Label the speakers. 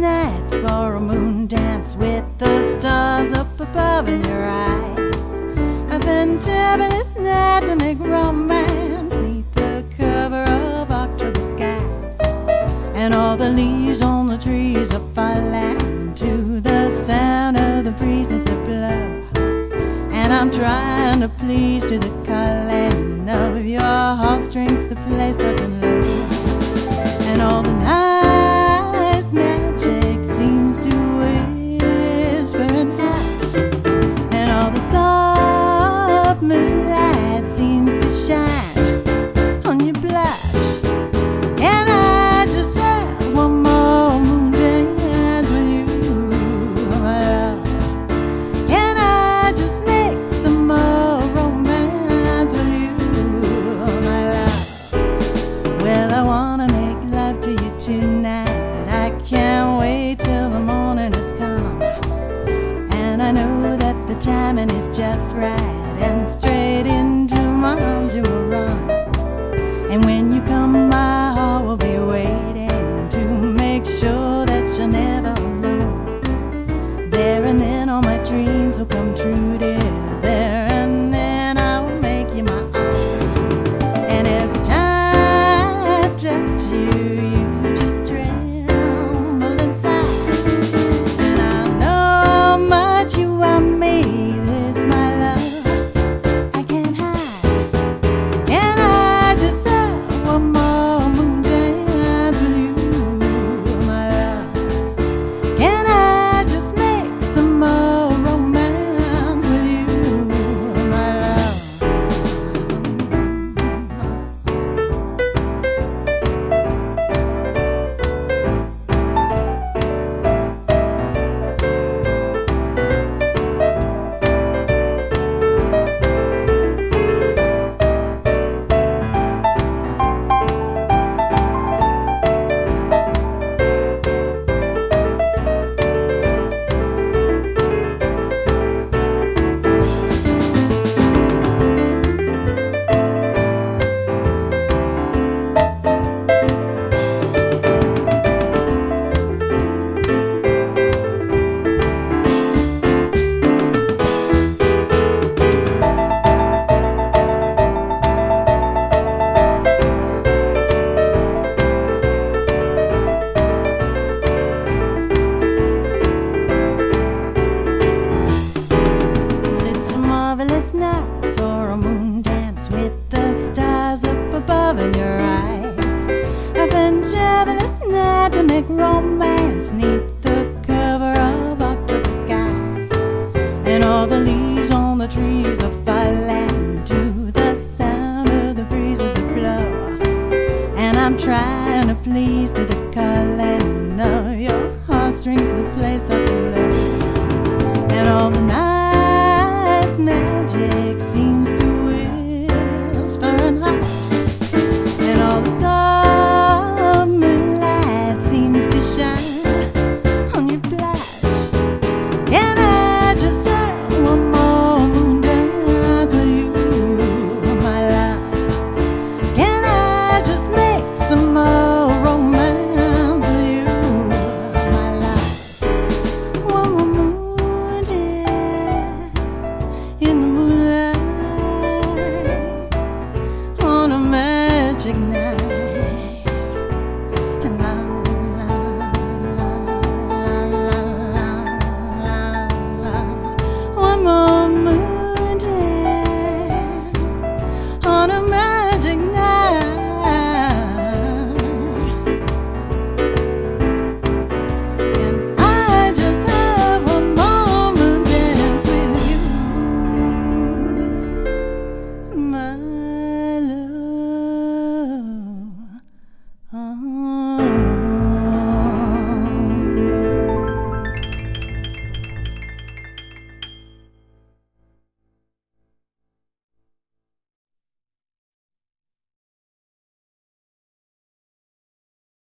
Speaker 1: night for a moon dance with the stars up above in your eyes. Fantabulous night to make romance neath the cover of October skies. And all the leaves on the trees are falling to the sound of the breezes that blow. And I'm trying to please to the calling of your heartstrings, the place up moonlight seems to shine on your blush. I just have one more moon dance with you, my love? Can I just make some more romance with you, my love? Well, I wanna make love to you tonight. I can't wait till the morning has come. And I know that the timing is just right. And straight into my arms you will run. And when you come, my heart will be the leaves on the trees are falling to the sound of the breezes that blow. And I'm trying to please to the cello. And now your heartstrings are play so a. And all the nice magic seems to whisper and hush. And all the